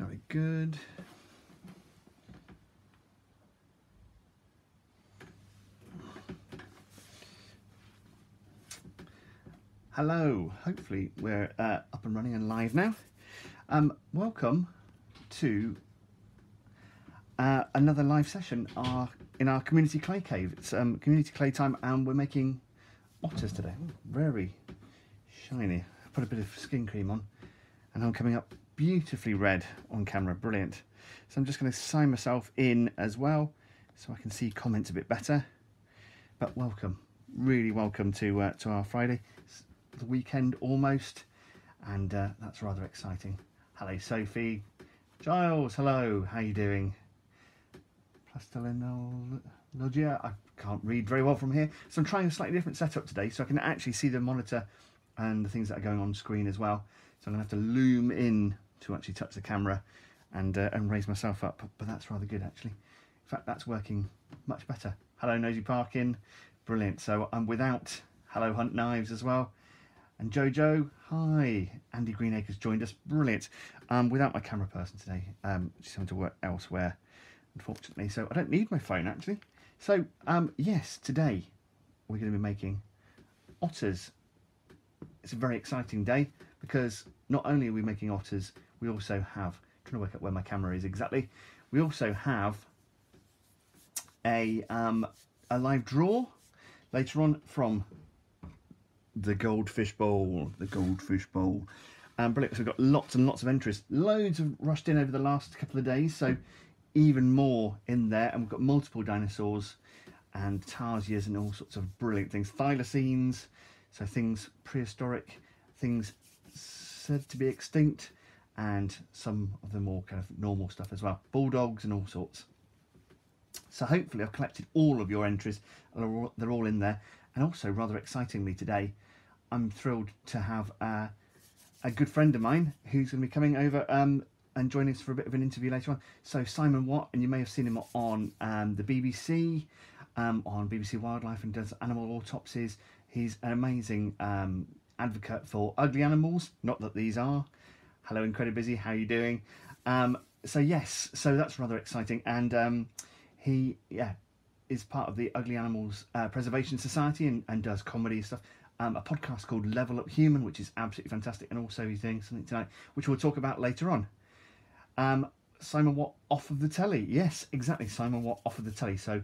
Very good. Hello, hopefully we're uh, up and running and live now. Um, welcome to uh, another live session our, in our community clay cave. It's um, community clay time and we're making otters today. Ooh, very shiny. I put a bit of skin cream on and I'm coming up beautifully red on camera. Brilliant. So I'm just going to sign myself in as well so I can see comments a bit better. But welcome, really welcome to uh, to our Friday. It's the weekend almost, and uh, that's rather exciting. Hello, Sophie. Giles, hello. How are you doing? Plastilinogia. I can't read very well from here, so I'm trying a slightly different setup today, so I can actually see the monitor and the things that are going on screen as well. So I'm gonna have to loom in to actually touch the camera and uh, and raise myself up. But that's rather good actually. In fact, that's working much better. Hello, Nosy Parkin. Brilliant. So I'm without Hello Hunt Knives as well. And Jojo, hi. Andy Greenacres joined us. Brilliant. Um, without my camera person today. Um, she's having to work elsewhere, unfortunately. So I don't need my phone actually. So um, yes, today we're going to be making otters. It's a very exciting day because not only are we making otters, we also have, I'm trying to work out where my camera is exactly, we also have a, um, a live draw later on from the Goldfish Bowl, the Goldfish Bowl. Um, brilliant, so we've got lots and lots of entries. Loads have rushed in over the last couple of days, so even more in there. And we've got multiple dinosaurs and tarsiers and all sorts of brilliant things. Thylacines, so things prehistoric, things said to be extinct, and some of the more kind of normal stuff as well. Bulldogs and all sorts. So hopefully I've collected all of your entries. They're all in there. And also, rather excitingly today, I'm thrilled to have a good friend of mine who's going to be coming over um, and joining us for a bit of an interview later on. So Simon Watt, and you may have seen him on um, the BBC, um, on BBC Wildlife, and does animal autopsies. He's an amazing um, advocate for ugly animals. Not that these are. Hello, incredibly busy. How are you doing? Um, so yes, so that's rather exciting, and um, he yeah is part of the Ugly Animals uh, Preservation Society and, and does comedy stuff. Um, a podcast called Level Up Human, which is absolutely fantastic, and also he's doing something tonight, which we'll talk about later on. Um, Simon Watt off of the telly, yes, exactly. Simon Watt off of the telly, so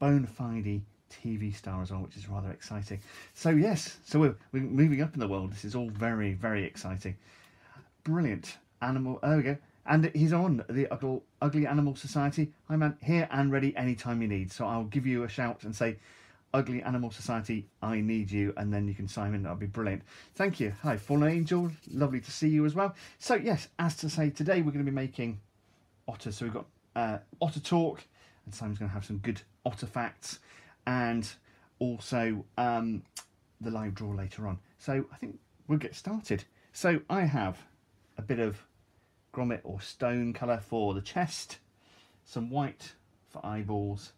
bona fide TV star as well, which is rather exciting. So yes, so we're, we're moving up in the world. This is all very very exciting. Brilliant animal. There we go and he's on the Ugly Animal Society. I'm here and ready anytime you need. So I'll give you a shout and say, Ugly Animal Society, I need you, and then you can sign in. That'll be brilliant. Thank you. Hi, Fallen Angel. Lovely to see you as well. So yes, as to say, today we're going to be making otter. So we've got uh, otter talk, and Simon's going to have some good otter facts, and also um, the live draw later on. So I think we'll get started. So I have a bit of Gromit or stone colour for the chest, some white for eyeballs,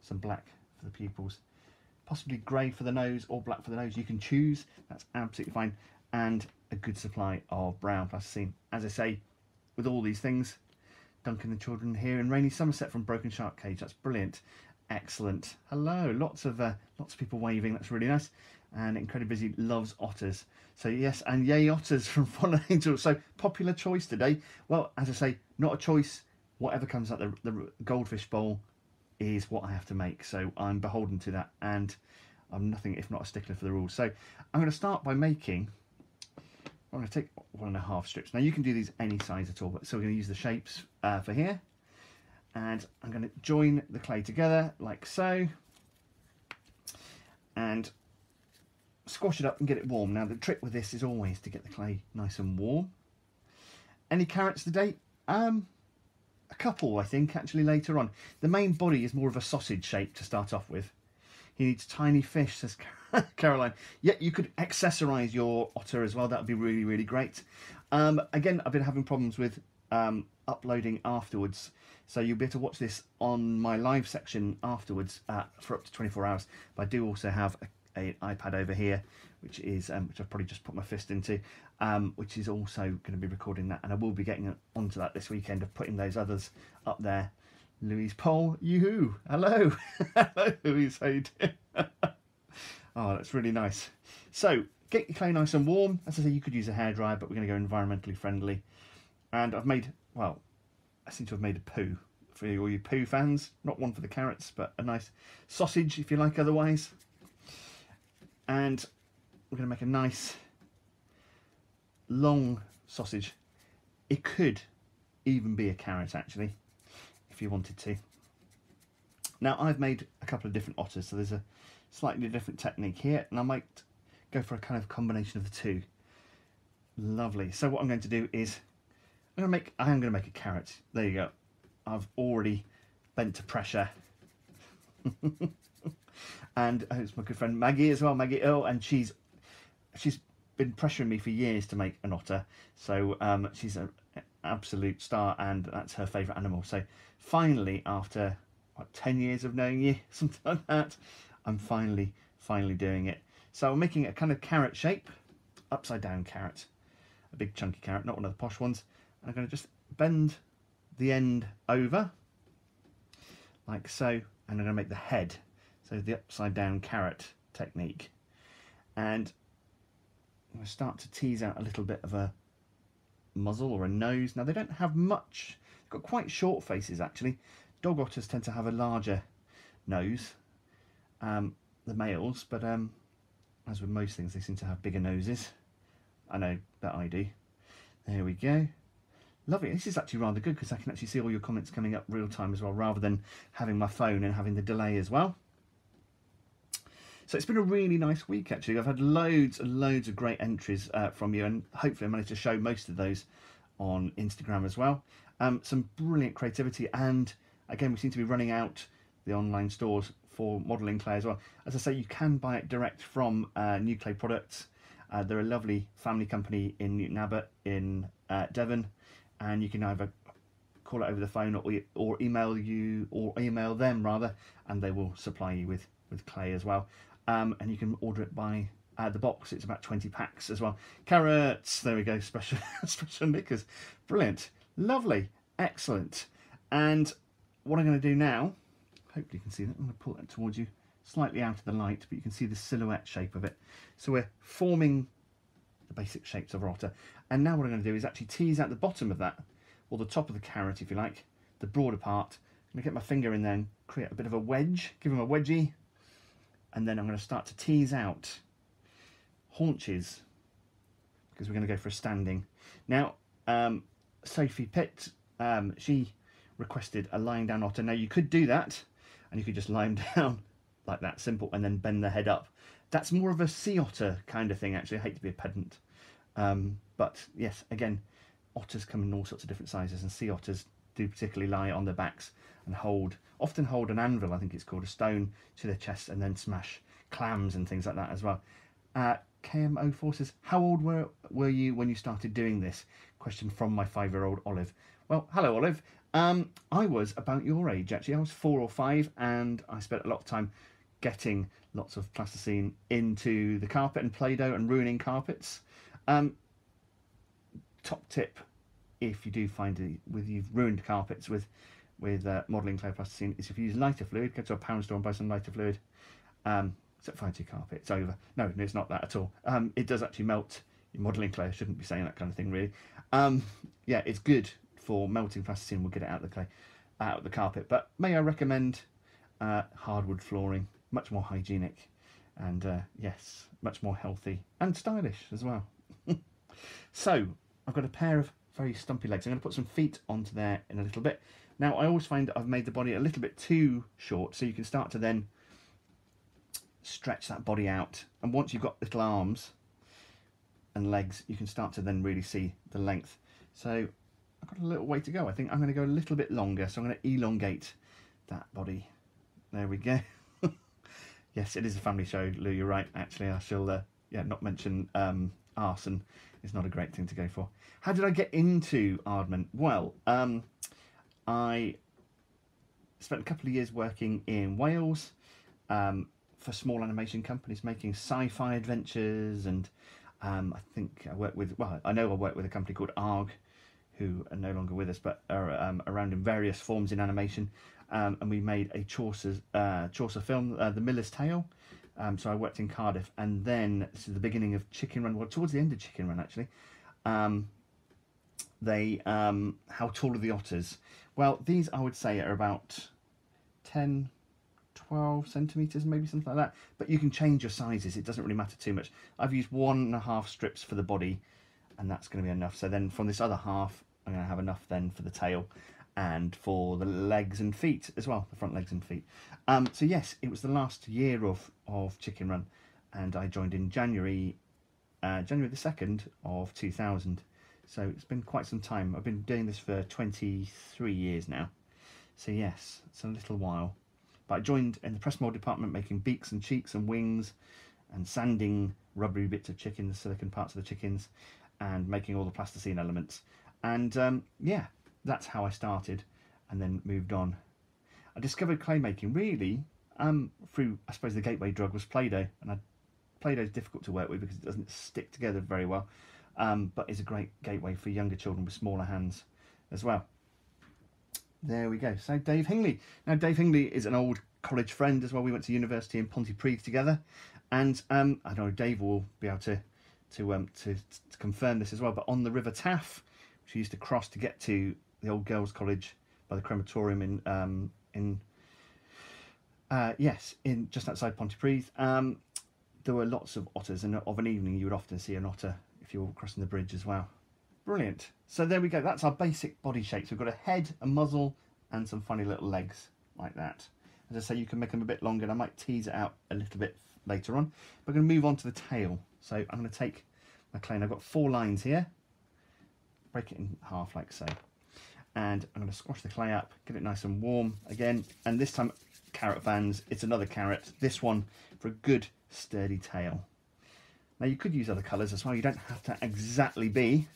some black for the pupils, possibly grey for the nose or black for the nose. You can choose, that's absolutely fine. And a good supply of brown plasticine. As I say, with all these things, Duncan the children here in rainy Somerset from Broken Shark Cage. That's brilliant. Excellent. Hello. Lots of uh, lots of people waving. That's really nice. And incredibly busy loves otters. So yes, and yay otters from Fallen Angel. So popular choice today. Well, as I say, not a choice. Whatever comes out the, the goldfish bowl is what I have to make. So I'm beholden to that, and I'm nothing if not a stickler for the rules. So I'm going to start by making. I'm going to take one and a half strips. Now you can do these any size at all, but so we're going to use the shapes uh, for here, and I'm going to join the clay together like so, and squash it up and get it warm. Now the trick with this is always to get the clay nice and warm. Any carrots today? Um, a couple I think actually later on. The main body is more of a sausage shape to start off with. He needs tiny fish, says Caroline. Yeah, you could accessorize your otter as well. That would be really, really great. Um, again, I've been having problems with um, uploading afterwards. So you'll be able to watch this on my live section afterwards uh, for up to 24 hours. But I do also have a an iPad over here which is um, which I've probably just put my fist into, um, which is also going to be recording that, and I will be getting onto that this weekend of putting those others up there. Louise Pole, yoo hello, hello Louise, how you doing? oh, that's really nice. So get your clay nice and warm. As I say, you could use a hairdryer, but we're going to go environmentally friendly. And I've made well, I seem to have made a poo for all you poo fans. Not one for the carrots, but a nice sausage if you like otherwise. And we're going to make a nice long sausage. It could even be a carrot actually, if you wanted to. Now I've made a couple of different otters, so there's a slightly different technique here, and I might go for a kind of combination of the two. Lovely. So what I'm going to do is I'm going to make I am going to make a carrot. There you go. I've already bent to pressure. and uh, it's my good friend Maggie as well, Maggie Earl, and she's she's been pressuring me for years to make an otter. So um, she's an absolute star, and that's her favourite animal. So finally, after what ten years of knowing you, something like that, I'm finally finally doing it. So I'm making a kind of carrot shape, upside down carrot, a big chunky carrot, not one of the posh ones. I'm going to just bend the end over like so and I'm going to make the head so the upside down carrot technique. And to start to tease out a little bit of a muzzle or a nose. Now they don't have much. They've got quite short faces actually. Dog otters tend to have a larger nose um, the males but um, as with most things they seem to have bigger noses. I know that I do. There we go. Lovely. This is actually rather good because I can actually see all your comments coming up real time as well, rather than having my phone and having the delay as well. So it's been a really nice week actually. I've had loads and loads of great entries uh, from you, and hopefully I managed to show most of those on Instagram as well. Um, some brilliant creativity, and again, we seem to be running out the online stores for modelling clay as well. As I say, you can buy it direct from uh, New Clay Products. Uh, they're a lovely family company in Newton Abbot in uh, Devon and you can either call it over the phone or, or email you or email them rather and they will supply you with with clay as well um, and you can order it by uh, the box. It's about 20 packs as well. Carrots. There we go. Special special knickers. Brilliant. Lovely. Excellent. And what i'm going to do now hopefully you can see that. I'm going to pull it towards you. Slightly out of the light but you can see the silhouette shape of it. So we're forming the basic shapes of our otter. And now what I'm going to do is actually tease out the bottom of that, or the top of the carrot if you like, the broader part. I'm going to get my finger in there and create a bit of a wedge, give him a wedgie. And then I'm going to start to tease out haunches, because we're going to go for a standing. Now, um, Sophie Pitt, um, she requested a lying down otter. Now you could do that, and you could just lie him down like that, simple, and then bend the head up. That's more of a sea otter kind of thing, actually. I hate to be a pedant. Um, but yes, again, otters come in all sorts of different sizes, and sea otters do particularly lie on their backs and hold, often hold an anvil, I think it's called, a stone to their chest, and then smash clams and things like that as well. Uh, KMO4 says, How old were, were you when you started doing this? Question from my five year old Olive. Well, hello, Olive. Um, I was about your age, actually. I was four or five, and I spent a lot of time getting lots of plasticine into the carpet and Play-Doh and ruining carpets. Um, top tip, if you do find it with you've ruined carpets with with uh, modelling clay plasticine, is if you use lighter fluid, go to a pound store and buy some lighter fluid. Um, set fire to carpet, it's over. No, no, it's not that at all. Um, it does actually melt your modelling clay. Shouldn't be saying that kind of thing, really. Um, yeah, it's good for melting plasticine. We'll get it out of the clay, out of the carpet. But may I recommend uh, hardwood flooring? much more hygienic and uh, yes, much more healthy and stylish as well. so I've got a pair of very stumpy legs. I'm going to put some feet onto there in a little bit. Now I always find that I've made the body a little bit too short, so you can start to then stretch that body out. And once you've got little arms and legs, you can start to then really see the length. So I've got a little way to go. I think I'm going to go a little bit longer, so I'm going to elongate that body. There we go. Yes, it is a family show, Lou. You're right. Actually, I shall, uh, yeah, not mention um, arson. It's not a great thing to go for. How did I get into Aardman? Well, um, I spent a couple of years working in Wales um, for small animation companies making sci-fi adventures, and um, I think I worked with. Well, I know I worked with a company called ARG, who are no longer with us, but are um, around in various forms in animation. Um, and we made a Chaucer uh, Chaucer film, uh, The Miller's Tale. Um, so I worked in Cardiff, and then this is the beginning of Chicken Run. Well, towards the end of Chicken Run, actually. Um, they um, how tall are the otters? Well, these I would say are about 10, 12 centimeters, maybe something like that. But you can change your sizes; it doesn't really matter too much. I've used one and a half strips for the body, and that's going to be enough. So then from this other half, I'm going to have enough then for the tail and for the legs and feet as well, the front legs and feet. Um, so yes, it was the last year of, of Chicken Run and I joined in January, uh, January the 2nd of 2000. So it's been quite some time. I've been doing this for 23 years now. So yes, it's a little while. But I joined in the press mold department making beaks and cheeks and wings and sanding rubbery bits of chicken, the silicon parts of the chickens and making all the plasticine elements. And um, yeah, that's how I started and then moved on. I discovered clay making really um, through, I suppose, the gateway drug was Play-Doh. And Play-Doh is difficult to work with because it doesn't stick together very well, um, but is a great gateway for younger children with smaller hands as well. There we go. So Dave Hingley. Now Dave Hingley is an old college friend as well. We went to university in Pontypridd together, and um, I don't know Dave will be able to to, um, to to confirm this as well. But on the River Taff, which we used to cross to get to the old girls' college by the crematorium in um, in uh, yes, in just outside Pontypridd. Um, there were lots of otters, and of an evening you would often see an otter if you were crossing the bridge as well. Brilliant. So there we go. That's our basic body shapes. We've got a head, a muzzle, and some funny little legs like that. As I say, you can make them a bit longer, and I might tease it out a little bit later on. We're going to move on to the tail. So I'm going to take my clay, I've got four lines here. Break it in half like so and I'm going to squash the clay up, get it nice and warm again, and this time carrot fans, it's another carrot, this one for a good sturdy tail. Now you could use other colours as well, you don't have to exactly be.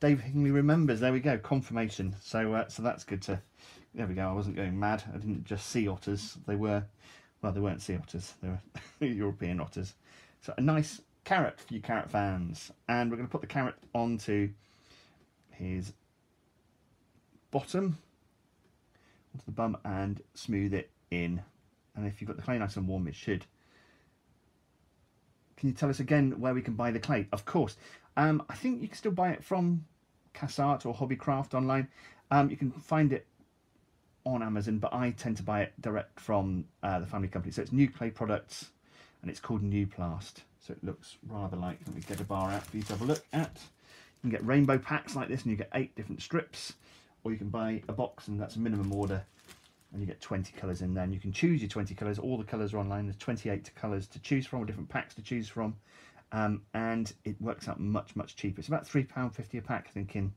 Dave Hingley remembers, there we go, confirmation. So uh, so that's good to, there we go, I wasn't going mad, I didn't just see otters, they were, well they weren't sea otters, they were European otters. So a nice carrot for you carrot fans. And we're going to put the carrot onto his bottom onto the bum and smooth it in. And if you've got the clay nice and warm, it should. Can you tell us again where we can buy the clay? Of course. Um, I think you can still buy it from Cass Art or Hobbycraft online. Um, you can find it on Amazon, but I tend to buy it direct from uh, the family company. So it's New Clay Products, and it's called Newplast. So it looks rather like, let me get a bar out for you to have a look at. You can get rainbow packs like this, and you get eight different strips or you can buy a box and that's a minimum order and you get 20 colours in there and you can choose your 20 colours. All the colours are online. There's 28 colours to choose from or different packs to choose from. Um, and it works out much much cheaper. It's about £3.50 a pack I think in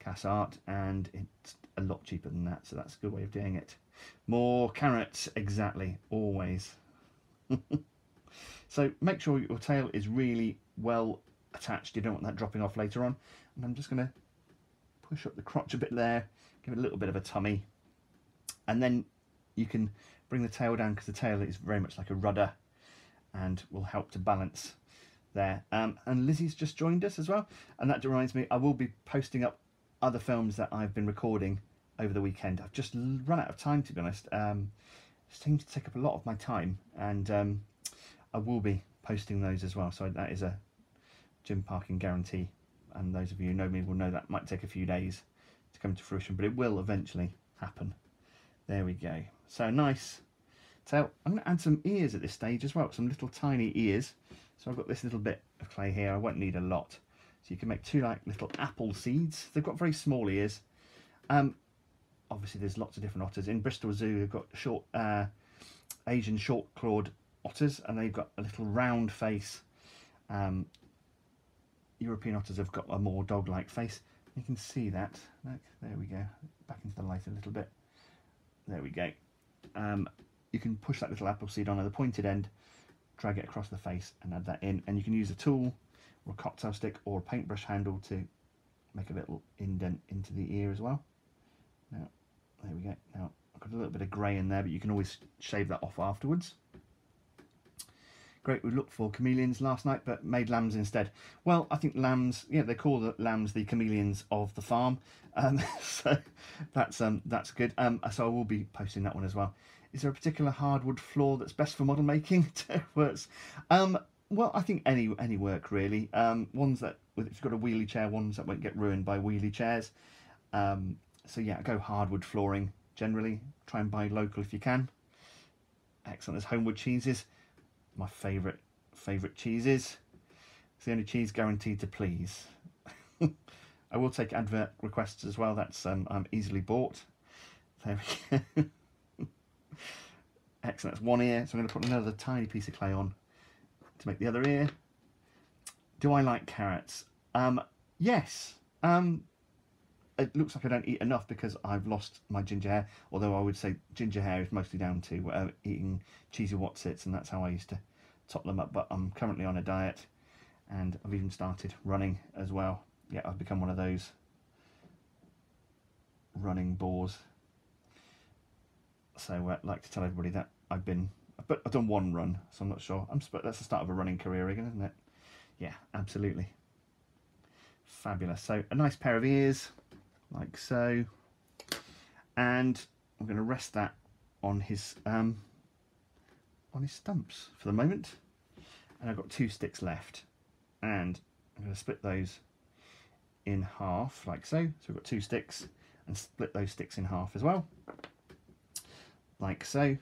Cass Art and it's a lot cheaper than that so that's a good way of doing it. More carrots exactly always. So make sure your tail is really well attached. You don't want that dropping off later on. And I'm just going to push up the crotch a bit there, give it a little bit of a tummy, and then you can bring the tail down because the tail is very much like a rudder and will help to balance there. Um, and Lizzie's just joined us as well, and that reminds me, I will be posting up other films that I've been recording over the weekend. I've just run out of time to be honest. Um, seems to take up a lot of my time, and um, I will be posting those as well. So that is a Jim Parkyn guarantee and those of you who know me will know that might take a few days to come to fruition, but it will eventually happen. There we go. So nice So I'm going to add some ears at this stage as well, some little tiny ears. So I've got this little bit of clay here. I won't need a lot. So you can make two like little apple seeds. They've got very small ears. Um, obviously there's lots of different otters. In Bristol Zoo they've got short uh, Asian short-clawed otters and they've got a little round face um, European otters have got a more dog-like face. You can see that. Look, there we go. Back into the light a little bit. There we go. Um, you can push that little apple seed on at the pointed end, drag it across the face and add that in. And you can use a tool or a cocktail stick or a paintbrush handle to make a little indent into the ear as well. Now, there we go. Now, I've got a little bit of grey in there, but you can always shave that off afterwards. Great. We looked for chameleons last night, but made lambs instead. Well, I think lambs, yeah, they call the lambs the chameleons of the farm. Um, so that's um, that's good. Um, so I will be posting that one as well. Is there a particular hardwood floor that's best for model making? Works. Um, well, I think any any work really. Um, ones that if you've got a wheelie chair, ones that won't get ruined by wheelie chairs. Um, so yeah, go hardwood flooring generally. Try and buy local if you can. Excellent. There's homewood cheeses. My favourite favourite cheeses. It's the only cheese guaranteed to please. I will take advert requests as well. That's um, I'm easily bought. There we go. Excellent. That's one ear. So I'm going to put another tiny piece of clay on to make the other ear. Do I like carrots? Um, yes. Um, it looks like I don't eat enough because I've lost my ginger hair. Although I would say ginger hair is mostly down to uh, eating cheesy Wotsits, and that's how I used to top them up. But I'm currently on a diet, and I've even started running as well. Yeah, I've become one of those running bores. So uh, I'd like to tell everybody that I've been, but I've done one run, so I'm not sure. I'm that's the start of a running career again, isn't it? Yeah, absolutely. Fabulous. So a nice pair of ears, like so, and I'm going to rest that on his um, on his stumps for the moment. And I've got two sticks left, and I'm going to split those in half, like so. So we've got two sticks, and split those sticks in half as well, like so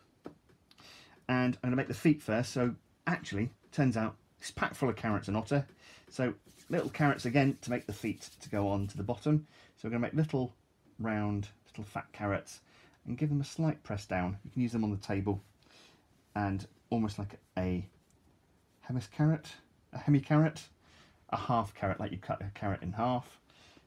and I'm going to make the feet first. So actually, turns out it's packed full of carrots and otter. So little carrots again to make the feet to go on to the bottom. So we're going to make little round, little fat carrots and give them a slight press down. You can use them on the table and almost like a hemis carrot, a hemi carrot, a half carrot, like you cut a carrot in half.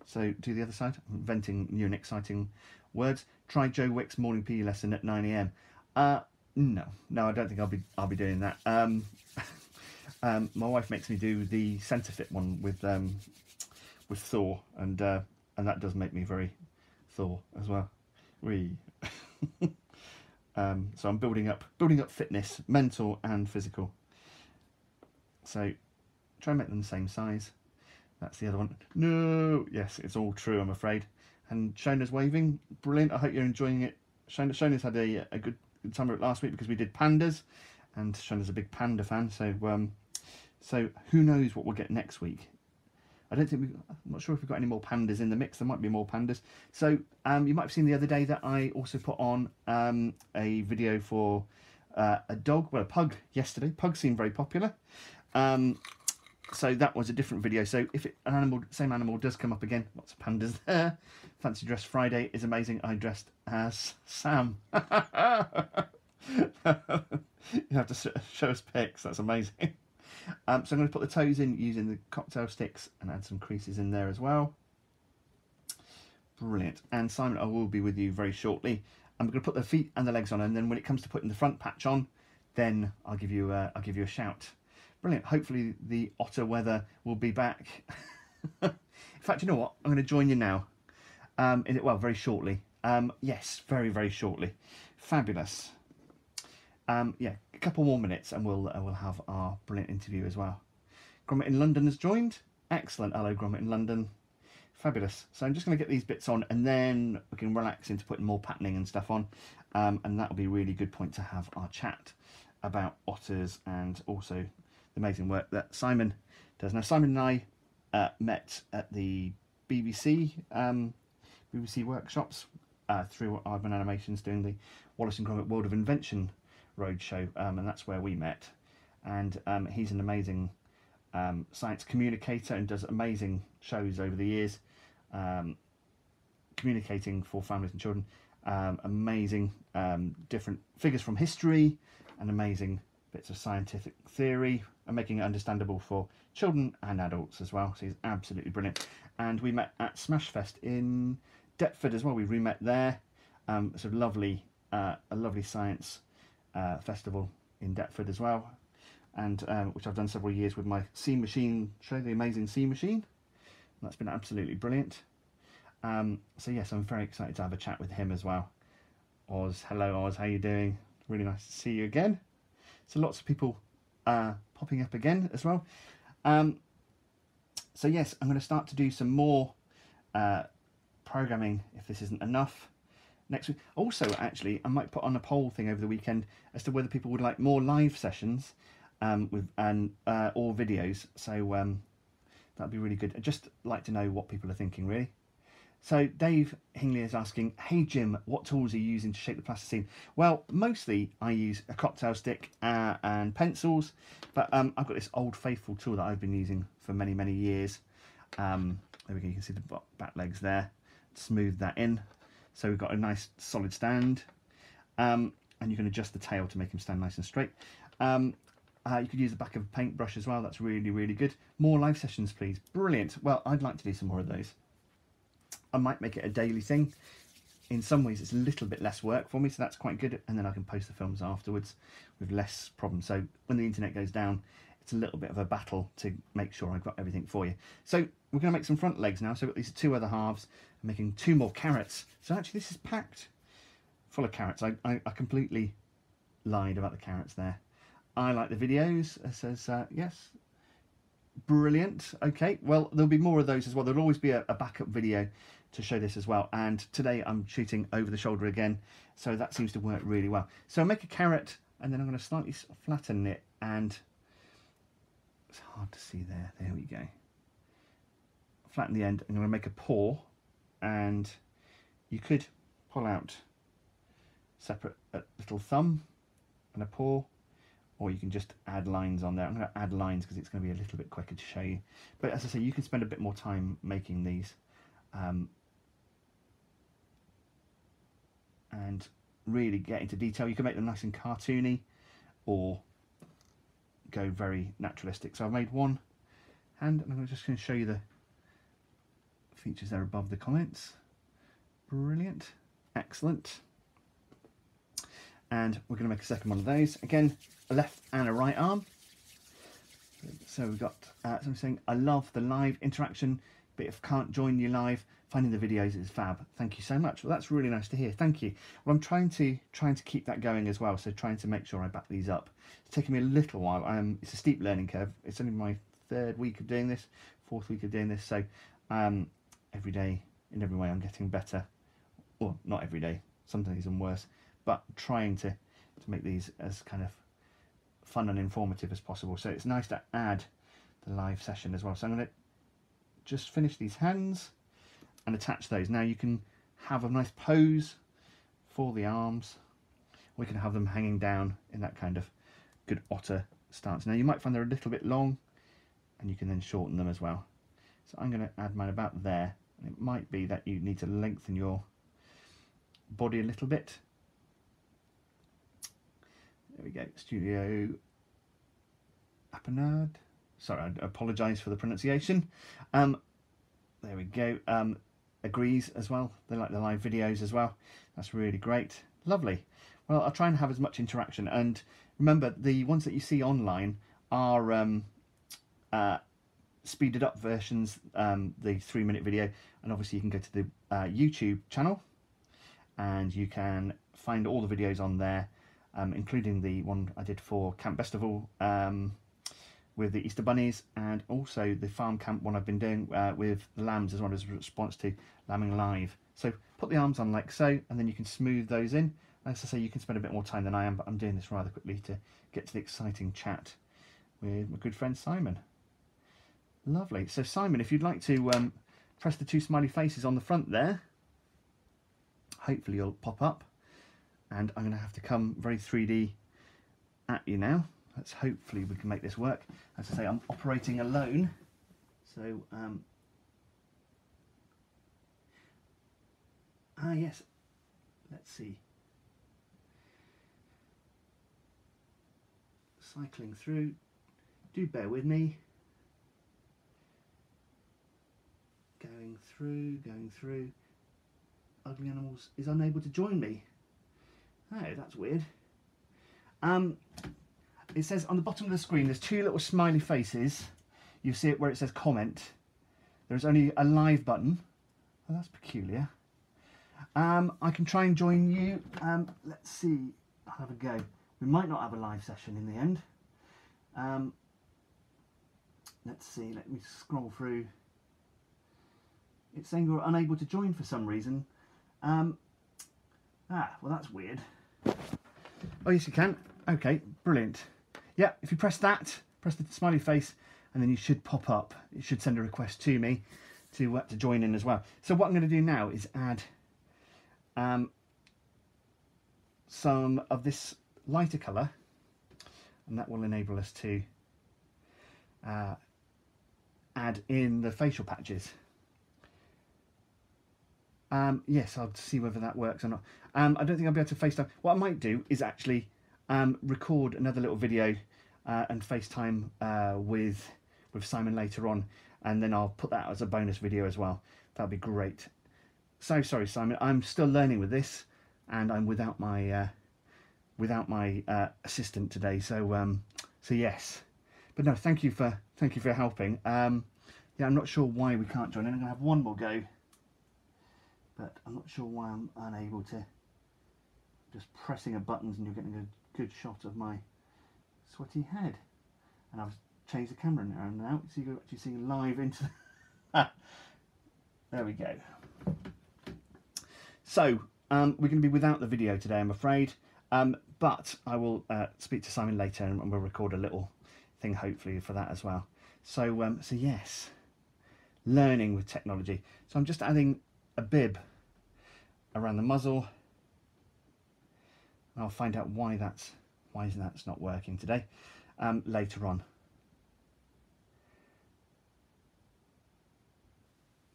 So do the other side, I'm inventing new and exciting words. Try Joe Wicks' morning PE lesson at 9am. Uh, no, no, I don't think I'll be I'll be doing that. Um, um, my wife makes me do the centre fit one with um, with Thor, and uh, and that does make me very Thor as well. We. um, so I'm building up building up fitness, mental and physical. So try and make them the same size. That's the other one. No, yes, it's all true. I'm afraid. And Shona's waving, brilliant. I hope you're enjoying it. Shona, Shona's had a, a good time of it last week because we did pandas, and Shona's a big panda fan. So, um, so who knows what we'll get next week? I don't think we. I'm not sure if we've got any more pandas in the mix. There might be more pandas. So um, you might have seen the other day that I also put on um, a video for uh, a dog, well, a pug yesterday. Pugs seem very popular. Um, so that was a different video. So if it, an animal, same animal does come up again, lots of pandas there. Fancy Dress Friday is amazing. I dressed as Sam. you have to show us pics. That's amazing. Um, so I'm going to put the toes in using the cocktail sticks and add some creases in there as well. Brilliant. And Simon, I will be with you very shortly. I'm going to put the feet and the legs on, and then when it comes to putting the front patch on, then I'll give you a, I'll give you a shout. Brilliant. Hopefully the otter weather will be back. in fact, you know what? I'm going to join you now. Um, in well, very shortly. Um, yes, very, very shortly. Fabulous. Um, yeah, a couple more minutes and we'll, uh, we'll have our brilliant interview as well. Gromit in London has joined. Excellent. Hello, Gromit in London. Fabulous. So I'm just going to get these bits on and then we can relax into putting more patterning and stuff on. Um, and that'll be a really good point to have our chat about otters and also the amazing work that Simon does. Now, Simon and I uh, met at the BBC um, BBC workshops uh, through Aardman Animations doing the Wallace and Gromit World of Invention roadshow, um, and that's where we met. And um, he's an amazing um, science communicator and does amazing shows over the years, um, communicating for families and children. Um, amazing different figures from history and amazing bits of scientific theory and making it understandable for children and adults as well. So he's absolutely brilliant. And we met at Smashfest in Deptford as well. We re-met there. Um, sort of lovely, uh, a lovely science uh, festival in Deptford as well, and um, which I've done several years with my C machine show, the amazing C machine. That's been absolutely brilliant. Um, so yes, I'm very excited to have a chat with him as well. Oz, hello Oz, how you doing? Really nice to see you again. So lots of people uh, popping up again as well. Um, so yes, I'm going to start to do some more uh, programming if this isn't enough next week. Also, actually, I might put on a poll thing over the weekend as to whether people would like more live sessions um, with and uh, or videos. So um, that'd be really good. I'd just like to know what people are thinking, really. So Dave Hingley is asking, "Hey Jim, what tools are you using to shape the plasticine?" Well, mostly I use a cocktail stick uh, and pencils, but um, I've got this old faithful tool that I've been using for many many years. Um, there we go. You can see the back legs there. Smooth that in. So we've got a nice solid stand, um, and you can adjust the tail to make him stand nice and straight. Um, uh, you could use the back of a paintbrush as well. That's really really good. More live sessions, please. Brilliant. Well, I'd like to do some more of those. I might make it a daily thing. In some ways, it's a little bit less work for me, so that's quite good. And then I can post the films afterwards with less problems. So when the internet goes down, it's a little bit of a battle to make sure I've got everything for you. So we're going to make some front legs now. So got these two other halves. I'm making two more carrots. So actually, this is packed full of carrots. I, I, I completely lied about the carrots there. I like the videos. It says, uh, yes, brilliant. Okay, well, there'll be more of those as well. There'll always be a, a backup video to show this as well. And today I'm shooting over the shoulder again, so that seems to work really well. So I'll make a carrot and then I'm going to slightly flatten it and it's hard to see there. There we go. Flatten the end. I'm going to make a paw and you could pull out separate a little thumb and a paw or you can just add lines on there. I'm going to add lines because it's going to be a little bit quicker to show you. But as I say, you can spend a bit more time making these. Um, and really get into detail. You can make them nice and cartoony or go very naturalistic. So I've made one hand and I'm just going to show you the features there above the comments. Brilliant. Excellent. And we're going to make a second one of those. Again, a left and a right arm. So we've got uh, something saying, I love the live interaction, but if can't join you live, finding the videos is fab. Thank you so much. Well, that's really nice to hear. Thank you. Well, I'm trying to trying to keep that going as well. So trying to make sure I back these up. It's taking me a little while. Um, it's a steep learning curve. It's only my third week of doing this, fourth week of doing this. So um, every day, in every way, I'm getting better. Well, not every day. Some days I'm worse. But trying to to make these as kind of fun and informative as possible. So it's nice to add the live session as well. So I'm going to just finish these hands and attach those. Now you can have a nice pose for the arms. We can have them hanging down in that kind of good otter stance. Now you might find they're a little bit long and you can then shorten them as well. So I'm going to add mine about there. And it might be that you need to lengthen your body a little bit. There we go, Studio Apanad. Sorry, I apologise for the pronunciation. Um, there we go. Um, agrees as well. They like the live videos as well. That's really great. Lovely. Well, I'll try and have as much interaction. And remember, the ones that you see online are um, uh, speeded up versions, um, the three minute video. And obviously you can go to the uh, YouTube channel and you can find all the videos on there, um, including the one I did for Camp Festival um, with the Easter bunnies and also the farm camp one I've been doing uh, with the lambs as well as a response to lambing live. So put the arms on like so and then you can smooth those in. As I say, you can spend a bit more time than I am, but I'm doing this rather quickly to get to the exciting chat with my good friend Simon. Lovely. So Simon, if you'd like to um, press the two smiley faces on the front there, hopefully you'll pop up. And I'm going to have to come very 3D at you now let's hopefully we can make this work. As I say, I'm operating alone, so um, ah yes, let's see. Cycling through, do bear with me. Going through, going through. Ugly Animals is unable to join me. Oh, that's weird. Um, it says on the bottom of the screen, there's two little smiley faces. You see it where it says comment. There's only a live button. Oh, that's peculiar. Um, I can try and join you. Um, let's see. I'll have a go. We might not have a live session in the end. Um, let's see, let me scroll through. It's saying you're unable to join for some reason. Um, ah, well that's weird. Oh yes you can. Okay, brilliant. Yeah, if you press that, press the smiley face, and then you should pop up. It should send a request to me to, uh, to join in as well. So what I'm going to do now is add um, some of this lighter colour and that will enable us to uh, add in the facial patches. Um, yes, I'll see whether that works or not. Um, I don't think I'll be able to FaceTime. What I might do is actually um, record another little video uh, and FaceTime uh, with with Simon later on, and then I'll put that as a bonus video as well. That'd be great. So sorry, Simon. I'm still learning with this, and I'm without my uh, without my uh, assistant today. So um, so yes, but no, thank you for thank you for helping. Um, yeah, I'm not sure why we can't join in. I'm gonna have one more go, but I'm not sure why I'm unable to. Just pressing a buttons and you're getting a good shot of my sweaty head. And I've changed the camera now, now so you're actually seeing live into. there we go. So um, we're going to be without the video today, I'm afraid. Um, but I will uh, speak to Simon later and we'll record a little thing hopefully for that as well. So, um, so yes, learning with technology. So I'm just adding a bib around the muzzle. I'll find out why that's why that's not working today um, later on.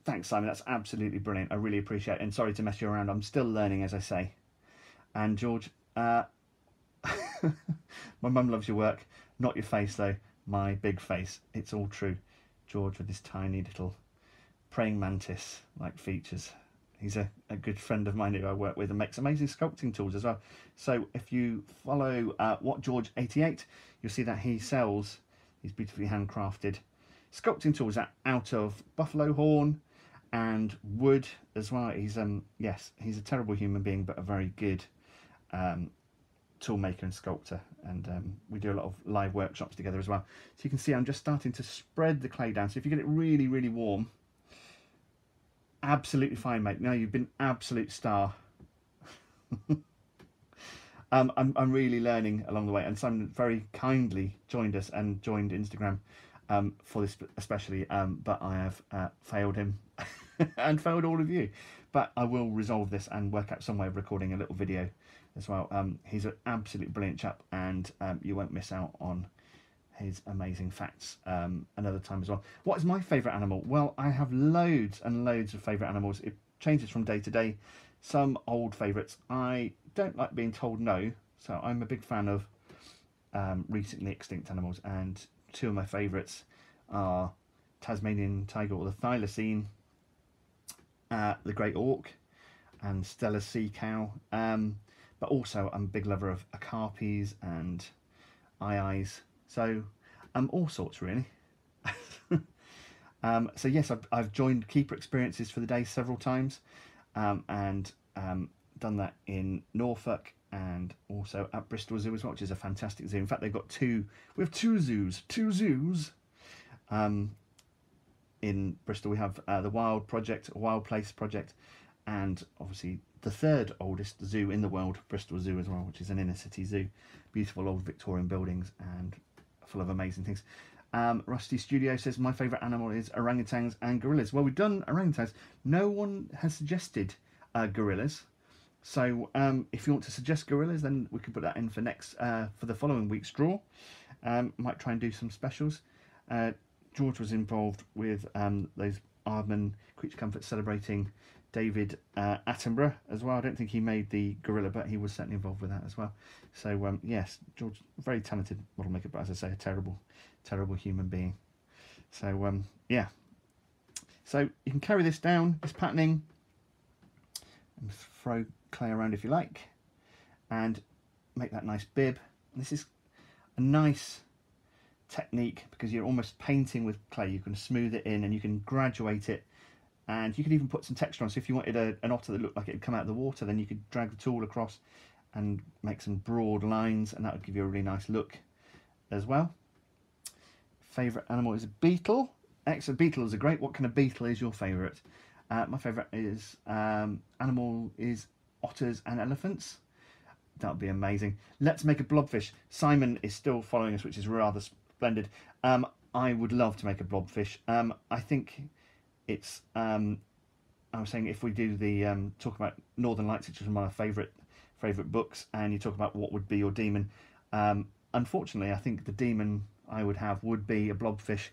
Thanks, Simon. That's absolutely brilliant. I really appreciate it. And sorry to mess you around. I'm still learning, as I say. And George, uh, my mum loves your work, not your face though. My big face. It's all true. George with his tiny little praying mantis like features. He's a, a good friend of mine who I work with and makes amazing sculpting tools as well. So if you follow uh, What George 88, you'll see that he sells these beautifully handcrafted sculpting tools out of buffalo horn and wood as well. He's um yes, he's a terrible human being, but a very good um, toolmaker and sculptor and um, we do a lot of live workshops together as well so you can see I'm just starting to spread the clay down so if you get it really really warm absolutely fine mate. Now you've been absolute star. Um, I'm, I'm really learning along the way and Simon very kindly joined us and joined Instagram um, for this especially um, but I have uh, failed him and failed all of you. But I will resolve this and work out some way of recording a little video as well. Um, he's an absolutely brilliant chap, and um, you won't miss out on his amazing facts um, another time as well. What is my favourite animal? Well, I have loads and loads of favourite animals. It changes from day to day. Some old favourites. I don't like being told no, so I'm a big fan of um, recently extinct animals, and two of my favourites are Tasmanian tiger or the thylacine, uh, the great auk, and Steller sea cow. Um, but also I'm a big lover of okapis and aye-ayes. So um, all sorts really. um, so yes, I've, I've, joined Keeper Experiences for the day several times um, and um, done that in Norfolk and also at Bristol Zoo as well, which is a fantastic zoo. In fact, they've got two, we have two zoos, two zoos. Um, in Bristol, we have uh, the Wild Project, Wild Place Project, and obviously the third oldest zoo in the world, Bristol Zoo as well, which is an inner city zoo. Beautiful old Victorian buildings and full of amazing things. Um, Rusty Studio says, my favourite animal is orangutans and gorillas. Well, we've done orangutans. No one has suggested uh, gorillas. So um, if you want to suggest gorillas, then we can put that in for next uh, for the following week's draw. Um, might try and do some specials. Uh, George was involved with um, those Aardman Creature Comforts celebrating David uh, Attenborough as well. I don't think he made the gorilla, but he was certainly involved with that as well. So um, yes, George, very talented model maker, but as I say, a terrible, terrible human being. So um, yeah, so you can carry this down, this patterning, and throw clay around if you like, and make that nice bib. And this is a nice technique because you're almost painting with clay. You can smooth it in and you can graduate it and you could even put some texture on so if you wanted a, an otter that looked like it had come out of the water then you could drag the tool across and make some broad lines and that would give you a really nice look as well Favourite animal is a beetle. Excellent. Beetles are great. What kind of beetle is your favourite? Uh, my favourite is um, animal is otters and elephants. That would be amazing. Let's make a blobfish. Simon is still following us, which is rather splendid. Um, I would love to make a blobfish. Um, I think it's. Um, I was saying if we do the um, talk about Northern Lights, which is one of my favourite favourite books, and you talk about what would be your demon. Um, unfortunately, I think the demon I would have would be a blobfish,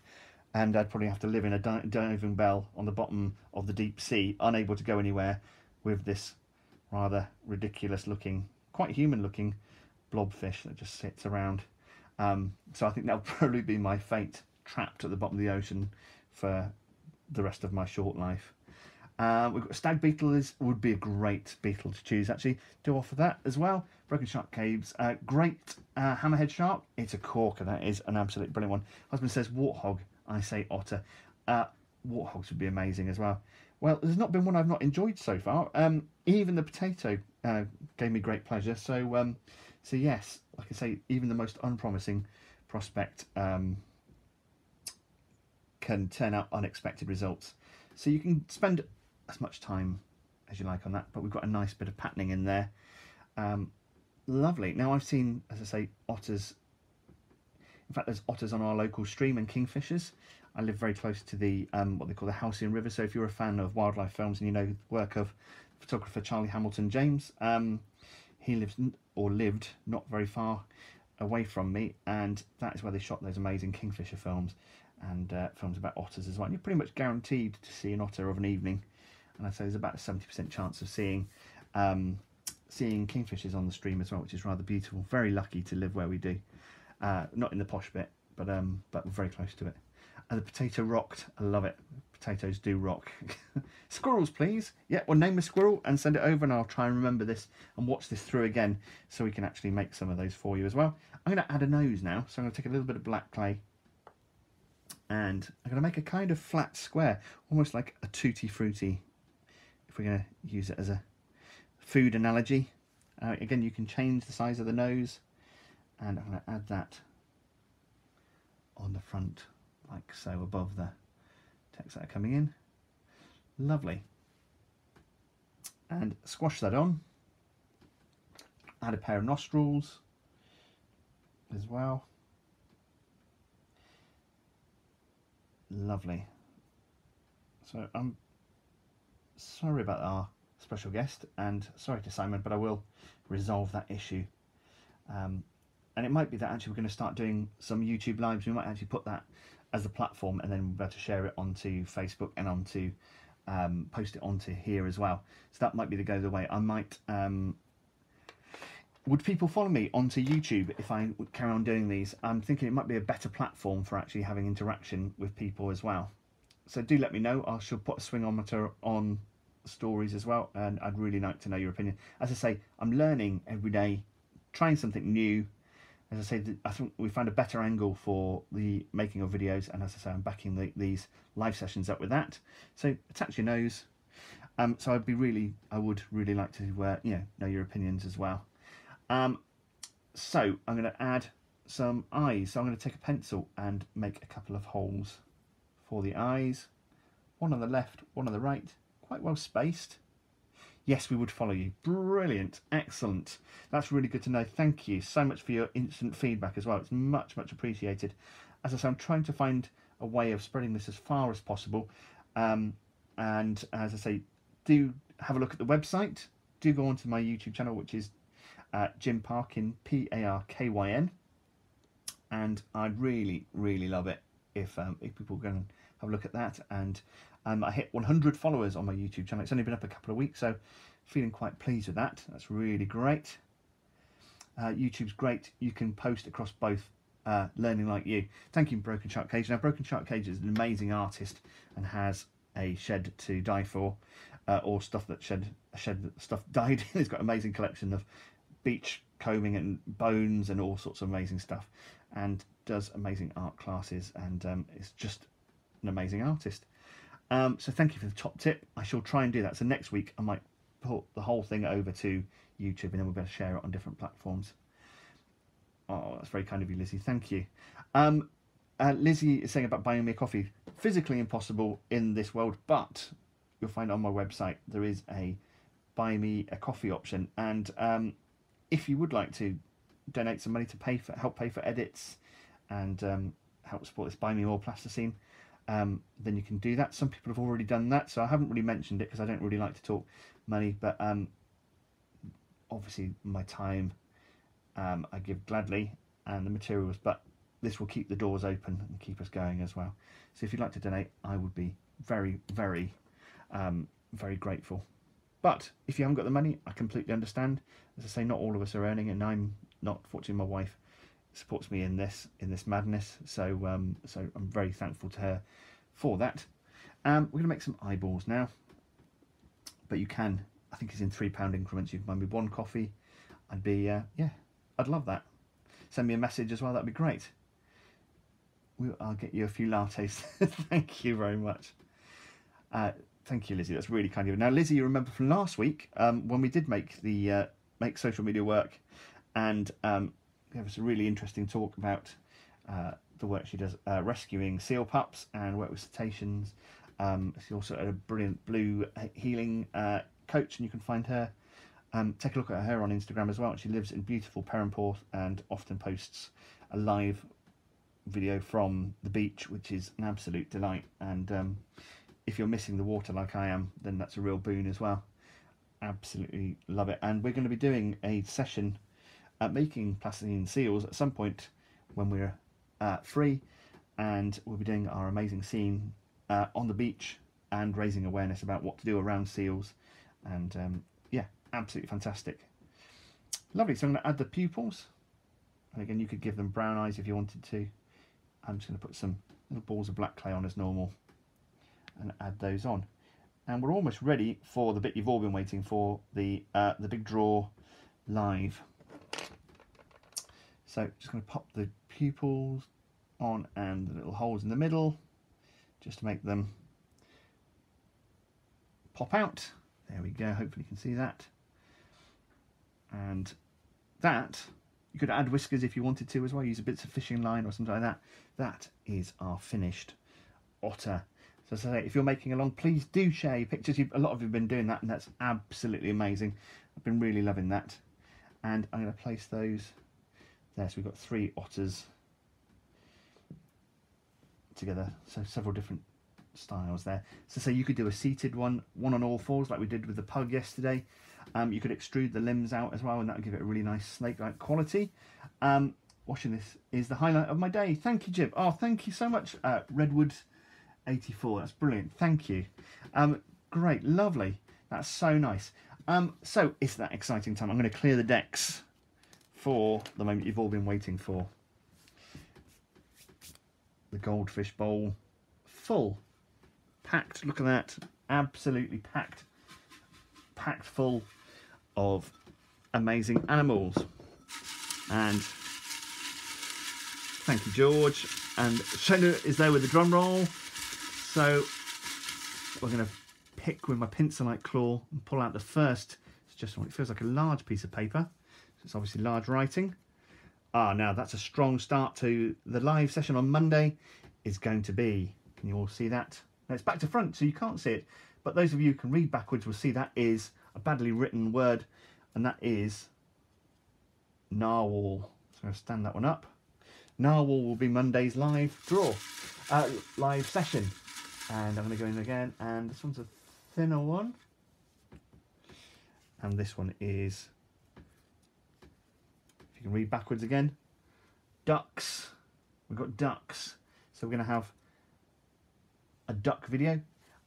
and I'd probably have to live in a di- diving bell on the bottom of the deep sea, unable to go anywhere, with this rather ridiculous looking, quite human looking blobfish that just sits around. Um, so I think that'll probably be my fate, trapped at the bottom of the ocean for the rest of my short life. Uh, we've got stag beetle is would be a great beetle to choose. Actually, do offer that as well. Broken Shark Caves, uh, great uh, hammerhead shark. It's a corker. That is an absolute brilliant one. Husband says warthog. I say otter. Uh, warthogs would be amazing as well. Well, there's not been one I've not enjoyed so far. Um, even the potato uh, gave me great pleasure. So, um, so yes, like I say, even the most unpromising prospect um, can turn out unexpected results. So you can spend as much time as you like on that, but we've got a nice bit of patterning in there. Um, lovely. Now I've seen, as I say, otters. In fact, there's otters on our local stream and kingfishers. I live very close to the um, what they call the Halcyon River. So if you're a fan of wildlife films and you know the work of photographer Charlie Hamilton James, um, he lives or lived not very far away from me, and that is where they shot those amazing kingfisher films and uh, films about otters as well. And you're pretty much guaranteed to see an otter of an evening and I say there's about a 70% chance of seeing um, seeing kingfishers on the stream as well, which is rather beautiful. Very lucky to live where we do. Uh, not in the posh bit, but um, but we're very close to it. And the potato rocked. I love it. Potatoes do rock. Squirrels, please. Yeah, well, name a squirrel and send it over, and I'll try and remember this and watch this through again so we can actually make some of those for you as well. I'm going to add a nose now, so I'm going to take a little bit of black clay and I'm going to make a kind of flat square, almost like a tutti frutti if we're going to use it as a food analogy. Uh, again, you can change the size of the nose, and I'm going to add that on the front, like so, above the text that coming in. Lovely. And squash that on. Add a pair of nostrils as well. Lovely. So I'm sorry about our special guest and sorry to Simon, but I will resolve that issue. Um, and it might be that actually we're going to start doing some YouTube lives. We might actually put that as a platform and then we'll be able to share it onto Facebook and onto um, post it onto here as well. So that might be the go the way. I might. Um, would people follow me onto YouTube if I would carry on doing these? I'm thinking it might be a better platform for actually having interaction with people as well. So do let me know. I shall put a swingometer on stories as well, and I'd really like to know your opinion. As I say, I'm learning every day, trying something new. As I say, I think we found a better angle for the making of videos, and as I say, I'm backing the, these live sessions up with that. So attach your nose. Um, so I'd be really, I would really like to, uh, you know, know your opinions as well. Um, so I'm going to add some eyes. So I'm going to take a pencil and make a couple of holes for the eyes. One on the left, one on the right quite well spaced. Yes, we would follow you. Brilliant. Excellent. That's really good to know. Thank you so much for your instant feedback as well. It's much, much appreciated. As I say, I'm trying to find a way of spreading this as far as possible. Um, and as I say, do have a look at the website. Do go onto my YouTube channel, which is uh, Jim Parkyn, P A R K Y N. And I'd really, really love it if um, if people go and have a look at that and um, I hit 100 followers on my YouTube channel. It's only been up a couple of weeks, so feeling quite pleased with that. That's really great. Uh, YouTube's great. You can post across both uh, Learning Like You. Thank you, Broken Shark Cage. Now, Broken Shark Cage is an amazing artist and has a shed to die for, uh, or stuff that shed shed stuff died. He's got an amazing collection of beach combing and bones and all sorts of amazing stuff, and does amazing art classes and um, is just an amazing artist. Um, so thank you for the top tip. I shall try and do that. So next week I might put the whole thing over to YouTube and then we'll be able to share it on different platforms. Oh, that's very kind of you, Lizzie. Thank you. Um, uh, Lizzie is saying about buying me a coffee. Physically impossible in this world, but you'll find on my website there is a buy me a coffee option. And um, if you would like to donate some money to pay for help pay for edits and um, help support this buy me more plasticine, um, then you can do that. Some people have already done that, so I haven't really mentioned it because I don't really like to talk money, but um, obviously my time um, I give gladly and the materials, but this will keep the doors open and keep us going as well. So if you'd like to donate, I would be very, very, um, very grateful. But if you haven't got the money, I completely understand. As I say, not all of us are earning, and I'm not. Fortunately, my wife supports me in this in this madness. So um, so I'm very thankful to her for that. Um, we're going to make some eyeballs now, but you can. I think it's in three pound increments. You can buy me one coffee. I'd be uh, yeah, I'd love that. Send me a message as well. That'd be great. We'll, I'll get you a few lattes. Thank you very much. Uh, thank you, Lizzie. That's really kind of you. Now, Lizzie, you remember from last week um, when we did make the uh, make social media work, and um, there was a really interesting talk about uh, the work she does uh, rescuing seal pups and work with cetaceans. Um, she also a brilliant blue healing uh, coach, and you can find her. Um, take a look at her on Instagram as well. She lives in beautiful Perranporth and often posts a live video from the beach, which is an absolute delight. And um, if you're missing the water like I am, then that's a real boon as well. Absolutely love it. And we're going to be doing a session at making plasticine seals at some point when we're uh, free, and we'll be doing our amazing scene uh, on the beach and raising awareness about what to do around seals. And um, yeah, absolutely fantastic. Lovely. So I'm going to add the pupils. And again, you could give them brown eyes if you wanted to. I'm just going to put some little balls of black clay on as normal and add those on. And we're almost ready for the bit you've all been waiting for, the, uh, the big draw live. So just going to pop the pupils on and the little holes in the middle just to make them pop out. There we go, hopefully you can see that. And that, you could add whiskers if you wanted to as well, use a bits of fishing line or something like that. That is our finished otter. So, so if you're making along, please do share your pictures. You've, a lot of you have been doing that and that's absolutely amazing. I've been really loving that. And I'm going to place those there. So we've got three otters together. So several different styles there. So say you could do a seated one, one on all fours like we did with the pug yesterday. Um, you could extrude the limbs out as well and that would give it a really nice snake-like quality. Um, washing this is the highlight of my day. Thank you, Jib. Oh, thank you so much, uh, Redwood 84. That's brilliant. Thank you. Um, great. Lovely. That's so nice. Um, so it's that exciting time. I'm going to clear the decks for the moment you've all been waiting for. The goldfish bowl full packed. Look at that. Absolutely packed. Packed full of amazing animals. And thank you, George. And Shona is there with the drum roll. So we're going to pick with my pincer-like claw and pull out the first. It's just what it feels like a large piece of paper. It's obviously large writing. Ah, now that's a strong start to the live session on Monday is going to be. Can you all see that? Now it's back to front, so you can't see it. But those of you who can read backwards will see that is a badly written word, and that is narwhal. So to stand that one up. Narwhal will be Monday's live draw, uh, live session. And I'm going to go in again, and this one's a thinner one. And this one is, you can read backwards again, ducks. We've got ducks. So we're going to have a duck video.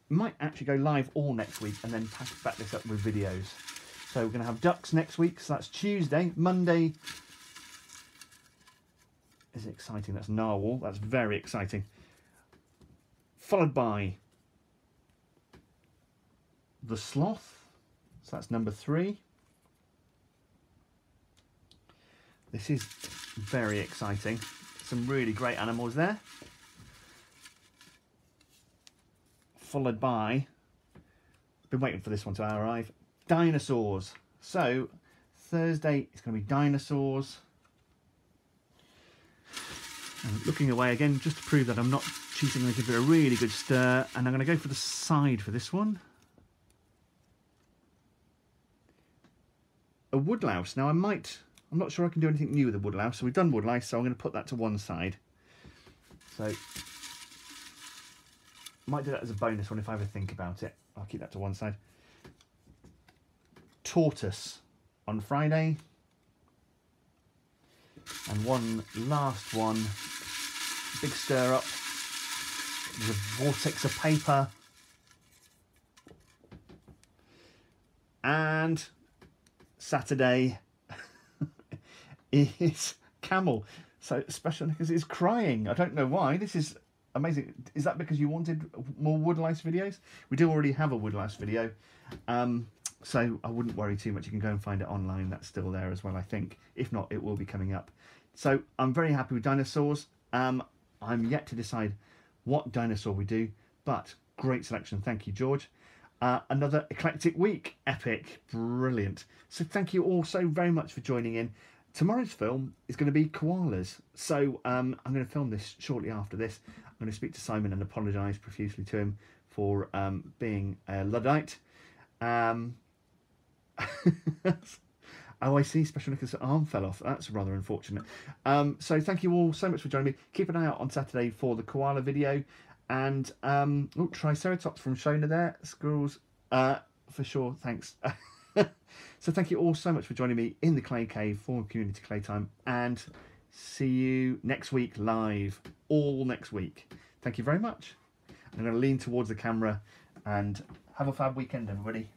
Might actually go live all next week and then pack, back this up with videos. So we're going to have ducks next week. So that's Tuesday. Monday is exciting. That's narwhal. That's very exciting. Followed by the sloth. So that's number three. This is very exciting. Some really great animals there. followed by, been waiting for this one to arrive, dinosaurs. So Thursday it's going to be dinosaurs. Looking away again, just to prove that I'm not cheating, I'm going to give it a really good stir. And I'm going to go for the side for this one. A woodlouse. Now I might, I'm not sure I can do anything new with a woodlouse. So we've done woodlouse, so I'm going to put that to one side. So might do that as a bonus one if I ever think about it. I'll keep that to one side. Tortoise on Friday. And one last one. Big stir up. Vortex of paper. And Saturday is camel. So special because it's crying. I don't know why. This is amazing. Is that because you wanted more woodlice videos? We do already have a woodlice video. Um, so I wouldn't worry too much. You can go and find it online. That's still there as well, I think. If not, it will be coming up. So I'm very happy with dinosaurs. Um, I'm yet to decide what dinosaur we do, but great selection. Thank you, George. Uh, another eclectic week. Epic. Brilliant. So thank you all so very much for joining in. Tomorrow's film is going to be koalas. So um, I'm going to film this shortly after this. I'm going to speak to Simon and apologise profusely to him for um, being a Luddite. Um, oh, I see. Special Nicholas' arm fell off. That's rather unfortunate. Um, so thank you all so much for joining me. Keep an eye out on Saturday for the koala video. And um, oh, Triceratops from Shona there. Squirrels, uh, for sure. Thanks. so thank you all so much for joining me in the Clay Cave for Community Clay Time. And see you next week live. All next week. Thank you very much. I'm going to lean towards the camera and have a fab weekend, everybody.